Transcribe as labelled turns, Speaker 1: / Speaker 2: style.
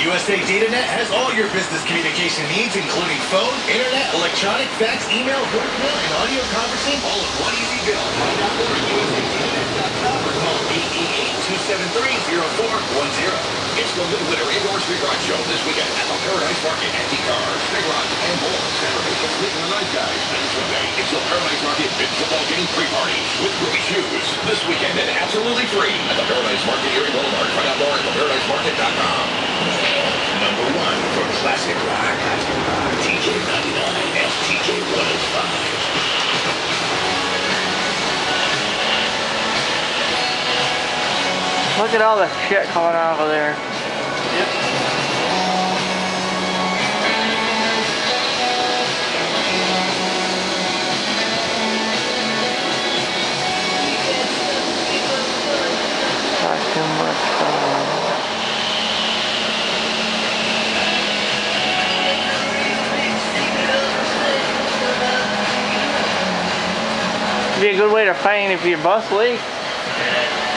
Speaker 1: USA DataNet has all your business communication needs, including phone, internet, electronic, fax, email, voicemail, and audio conferencing, all in one easy bill. Find out more at USADataNet.com or call 888-273-0410.
Speaker 2: It's the Midwinter Indoor Street Rod Show this weekend at the Paradise Market. Antique cars, big rods, and more. Saturday, Meet the Night Guys. And Sunday, it's the Paradise Market Big Football Game Pre-Party with Ruby Shoes. This weekend and absolutely free at the Paradise Market Erie Boulevard. Find out more at theparadisemarket.com.
Speaker 3: Number one classic rock. TK 99 and TK 105.
Speaker 4: Look at all the shit coming out of there. Not too much Be a good way to find if your bus leaks.